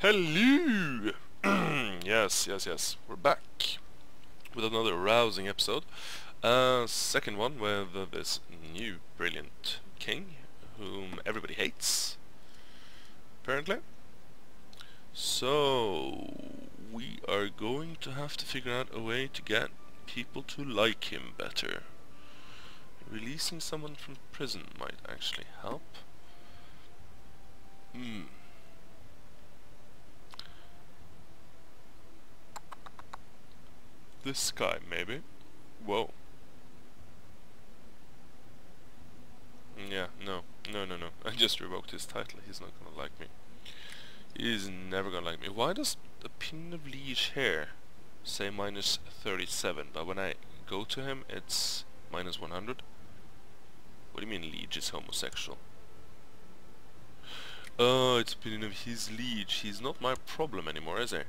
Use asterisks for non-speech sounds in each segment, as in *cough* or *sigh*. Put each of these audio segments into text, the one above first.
Hello! *clears throat* yes, yes, yes. We're back with another rousing episode. Uh, second one with uh, this new brilliant king, whom everybody hates, apparently. So, we are going to have to figure out a way to get people to like him better. Releasing someone from prison might actually help. Hmm. This guy, maybe? Whoa. Yeah, no. No, no, no. I just revoked his title. He's not gonna like me. He's never gonna like me. Why does the pin of liege here say minus 37, but when I go to him it's minus 100? What do you mean liege is homosexual? Oh, it's opinion of his liege. He's not my problem anymore, is he?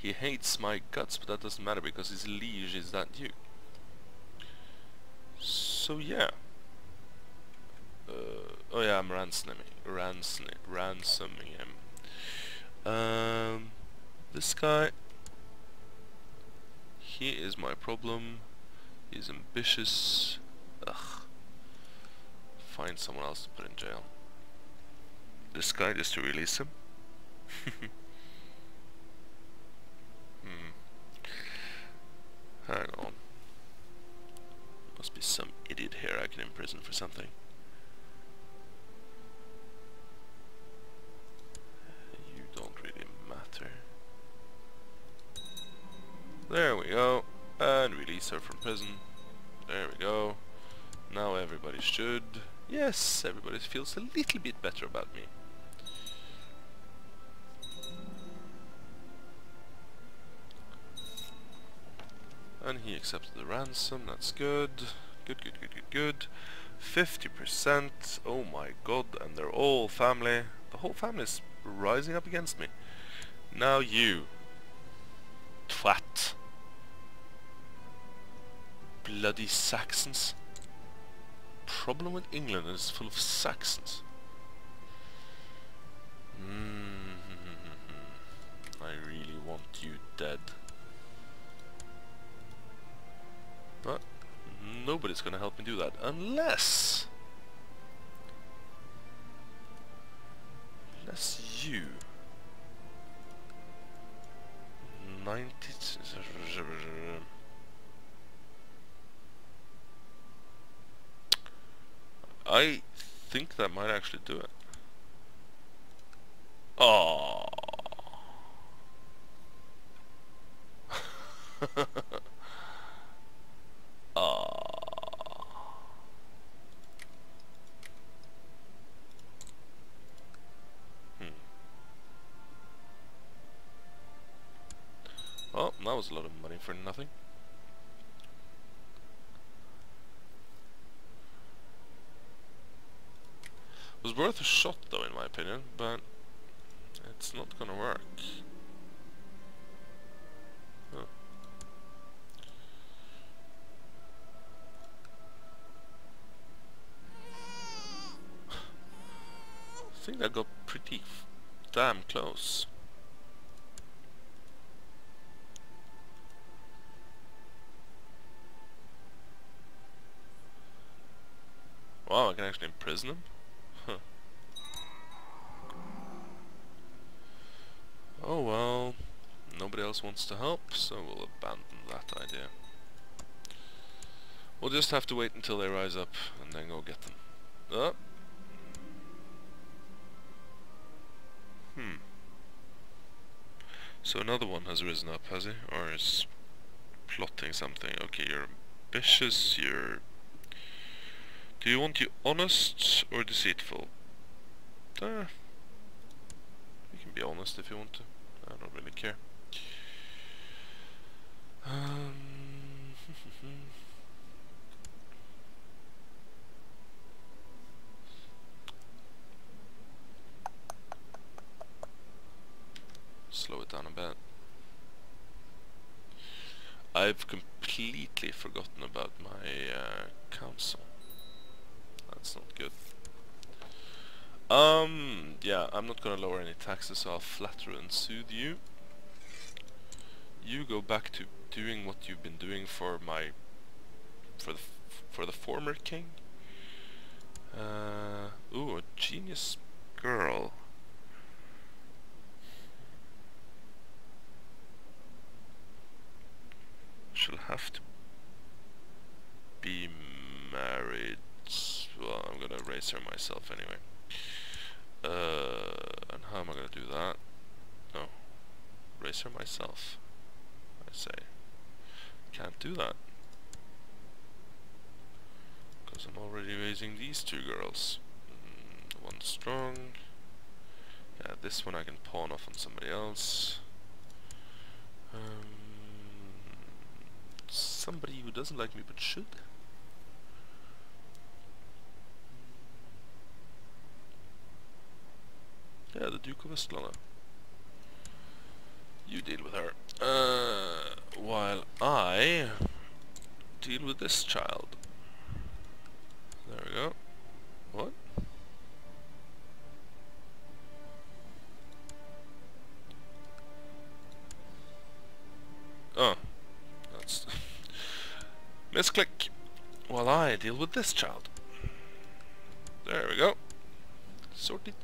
He hates my guts, but that doesn't matter because his liege is that duke. So yeah. Uh, oh yeah, I'm ransoming, ransoming, ransoming him. Um, this guy. He is my problem. He's ambitious. Ugh. Find someone else to put in jail. This guy just to release him. *laughs* Hang on. Must be some idiot here I can imprison for something. You don't really matter. There we go. And release her from prison. There we go. Now everybody should... Yes, everybody feels a little bit better about me. And he accepted the ransom, that's good. Good, good, good, good, good. 50%, oh my god, and they're all family. The whole family is rising up against me. Now you. Twat. Bloody Saxons. Problem with England is full of Saxons. Mm -hmm. I really want you dead. But nobody's gonna help me do that unless unless you 90 I think that might actually do it. Was a lot of money for nothing. It was worth a shot though in my opinion, but it's not gonna work. Huh. *sighs* I think that got pretty damn close. Wow, I can actually imprison him? Huh. Oh well, nobody else wants to help, so we'll abandon that idea. We'll just have to wait until they rise up and then go get them. Oh. Hmm. So another one has risen up, has he? Or is plotting something? Okay, you're ambitious, you're do you want you honest or deceitful? Uh, you can be honest if you want to. I don't really care. Um, *laughs* slow it down a bit. I've completely forgotten about my uh, council. That's not good. Um, yeah, I'm not gonna lower any taxes, so I'll flatter and soothe you. You go back to doing what you've been doing for my, for the for the former king. Uh, ooh, a genius girl. She'll have to be married. Gonna raise her myself anyway. Uh, and how am I gonna do that? No. Raise her myself. I say. Can't do that. Because I'm already raising these two girls. Mm, one strong. Yeah, this one I can pawn off on somebody else. Um, somebody who doesn't like me but should. Yeah, the Duke of Estlana. You deal with her. Uh, while I deal with this child. There we go. What? Oh. That's... *laughs* Misclick. While I deal with this child. There we go. Sorted.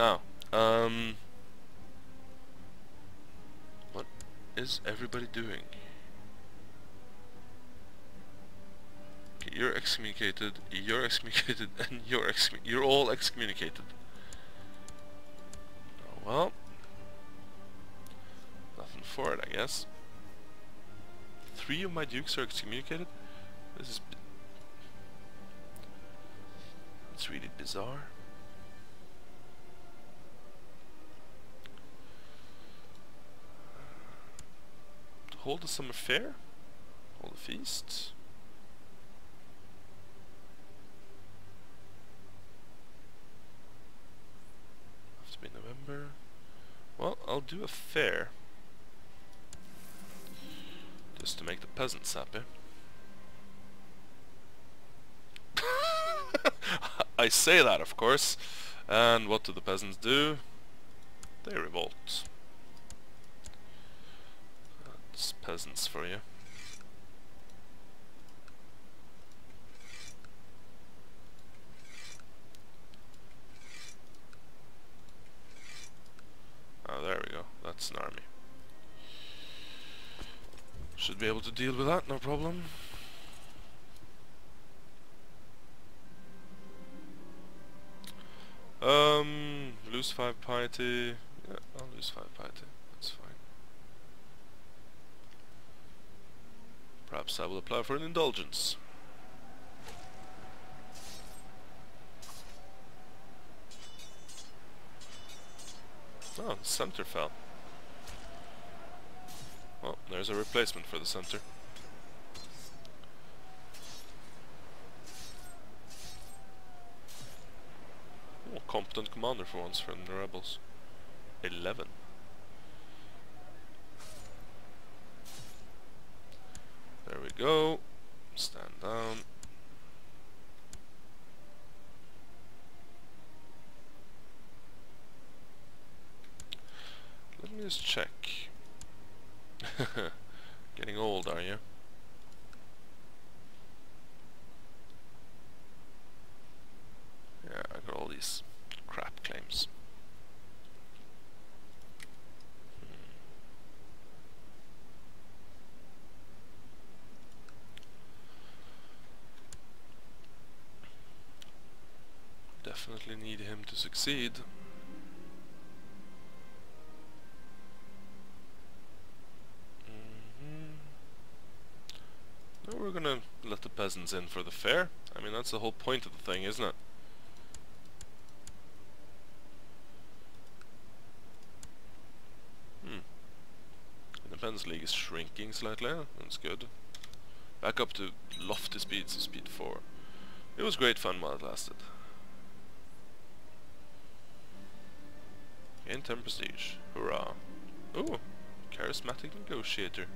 Now, um... What is everybody doing? Okay, you're excommunicated, you're excommunicated, *laughs* and you're excom you're all excommunicated. Oh, well, nothing for it, I guess. Three of my dukes are excommunicated. This is. It's really bizarre. Hold the summer fair. Hold a feast. Have to be November. Well, I'll do a fair. Just to make the peasants happy. *laughs* I say that, of course. And what do the peasants do? They revolt. Peasants for you. Oh, there we go. That's an army. Should be able to deal with that, no problem. Um, lose 5 piety. Yeah, I'll lose 5 piety. That's fine. Perhaps I will apply for an indulgence. Oh, the center fell. Well, there's a replacement for the center. Oh, competent commander for once from the rebels. 11. There we go. Stand down. Let me just check. *laughs* Getting old, are you? Yeah, I got all these crap claims. Hmm. Definitely need him to succeed. we're gonna let the peasants in for the fair. I mean, that's the whole point of the thing, isn't it? Hmm. Independence League is shrinking slightly. That's good. Back up to lofty speeds of speed 4. It was great fun while it lasted. Gain 10 prestige. Hurrah. Ooh, charismatic negotiator.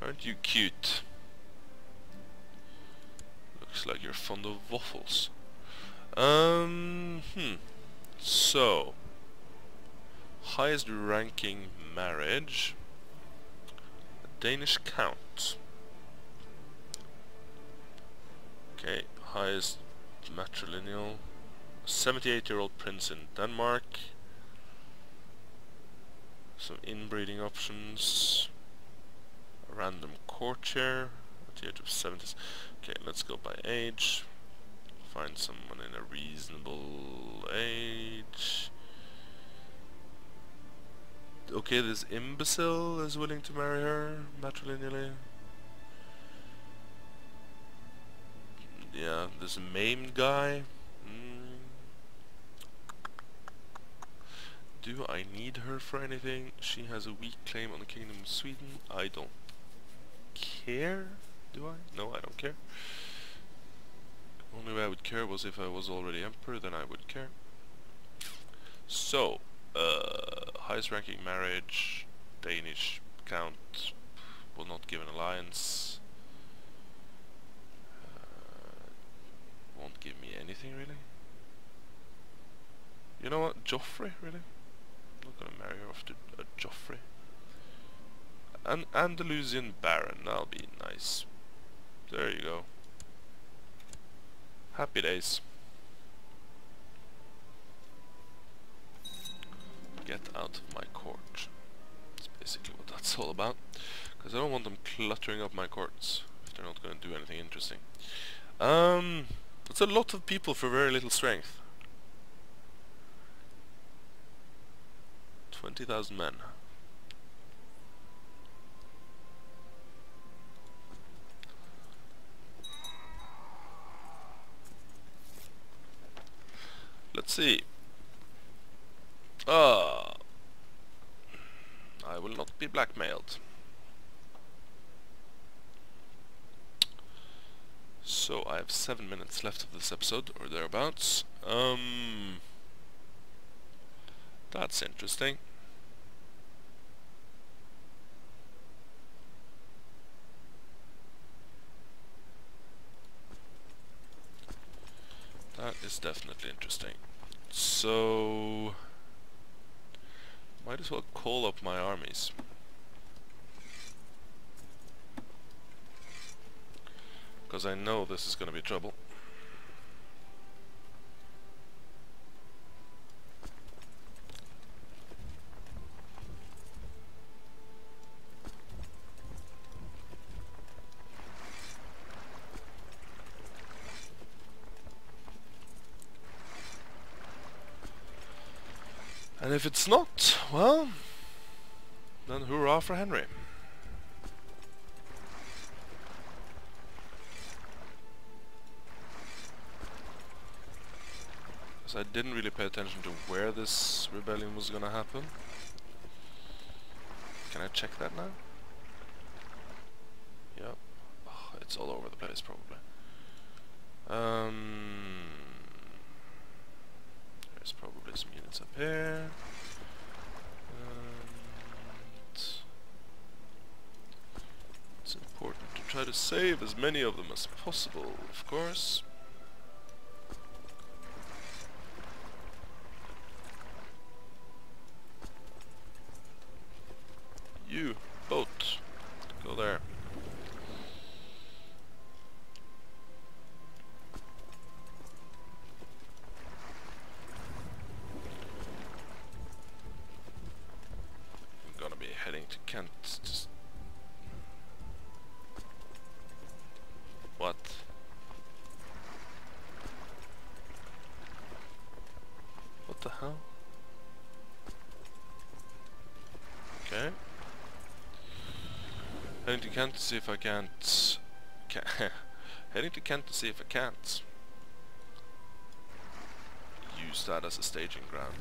Aren't you cute? Looks like you're fond of waffles. Um, hmm. So, highest ranking marriage, a Danish count. Okay, highest matrilineal, 78 year old prince in Denmark. Some inbreeding options, a random courtier at the age of 70s. Okay, let's go by age find someone in a reasonable age. Okay, this imbecile is willing to marry her matrilineally. Yeah, this maimed guy. Mm. Do I need her for anything? She has a weak claim on the Kingdom of Sweden. I don't care. Do I? No, I don't care. Only way I would care was if I was already emperor, then I would care. So, uh, highest ranking marriage, Danish count, will not give an alliance. Uh, won't give me anything really. You know what, Joffrey really? Marry her off to a Joffrey. An Andalusian Baron, that'll be nice. There you go. Happy days. Get out of my court. That's basically what that's all about. Because I don't want them cluttering up my courts if they're not going to do anything interesting. Um, that's a lot of people for very little strength. 20,000 men. Let's see. Ah, I will not be blackmailed. So I have seven minutes left of this episode, or thereabouts. Um, that's interesting. That is definitely interesting. So... Might as well call up my armies. Because I know this is going to be trouble. And if it's not, well, then hurrah for Henry. Because I didn't really pay attention to where this rebellion was gonna happen. Can I check that now? Yep. Oh, it's all over the place probably. Um, there's probably some units up here. And it's important to try to save as many of them as possible, of course. Okay. Heading to Kent to see if I can't. Ca *laughs* heading to Kent to see if I can't use that as a staging ground.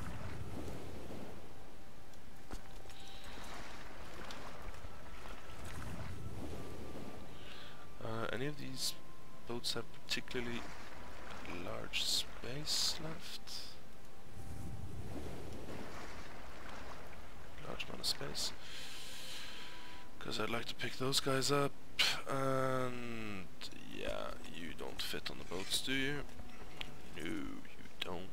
Uh, any of these boats have particularly large space left? Large amount of space. Because I'd like to pick those guys up. And yeah, you don't fit on the boats, do you? No, you don't.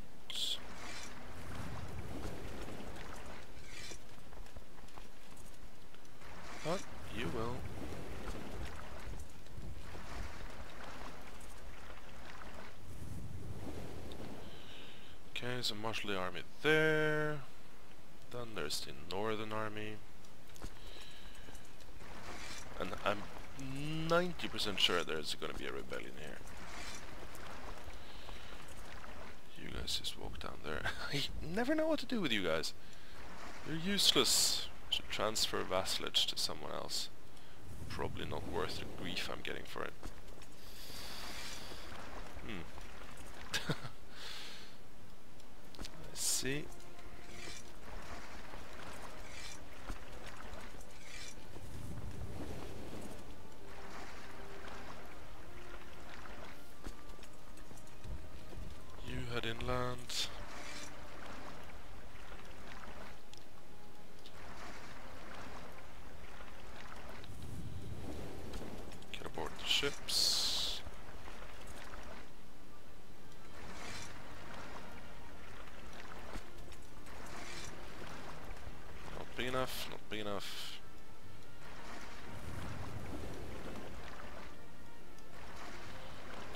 But you will. Okay, so marshal the army there. Then there's the northern army. And I'm 90% sure there's gonna be a rebellion here. You guys just walk down there. *laughs* I never know what to do with you guys. You're useless. Should transfer vassalage to someone else. Probably not worth the grief I'm getting for it. Hmm. *laughs* Let's see. You head inland. Get aboard the ships. Not big enough, not big enough.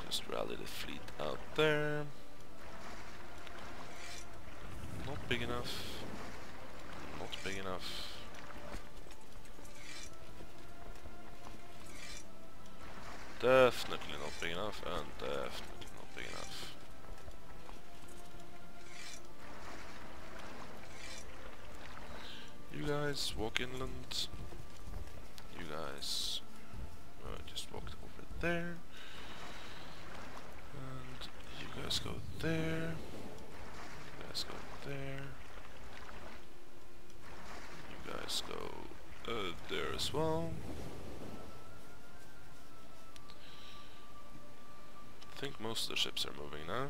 Just rally the fleet out there. Not big enough. Not big enough. Definitely not big enough, and definitely not big enough. You guys walk inland. You guys uh, just walk over there. And you guys go there. You guys go there. You guys go uh, there as well. Think most of the ships are moving now.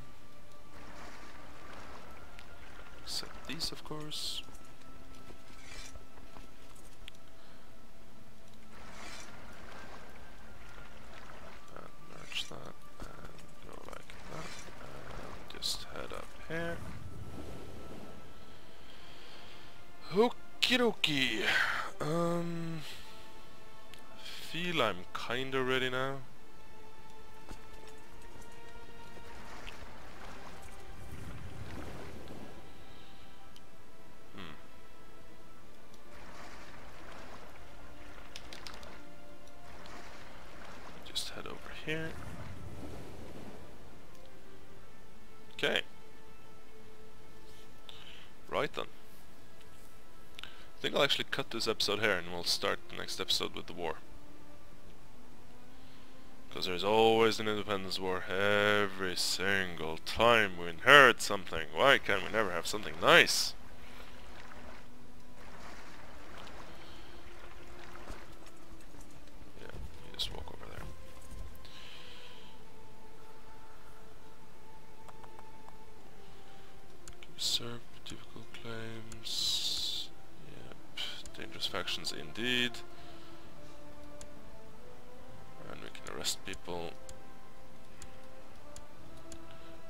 Except these, of course. And merge that and go like that. And just head up here. Okie dokie. Here. Okay. Right then. I think I'll actually cut this episode here and we'll start the next episode with the war. Because there's always an independence war every single time we inherit something. Why can't we never have something nice? Yeah, you just walk over there. Serve difficult claims. Yep. Dangerous factions indeed. And we can arrest people.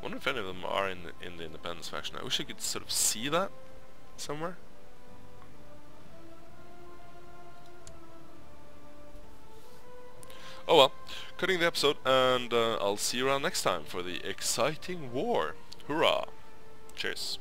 Wonder if any of them are in the, in the independence faction. I wish I could sort of see that somewhere. Oh well, cutting the episode, and uh, I'll see you around next time for the exciting war. Hurrah! Cheers.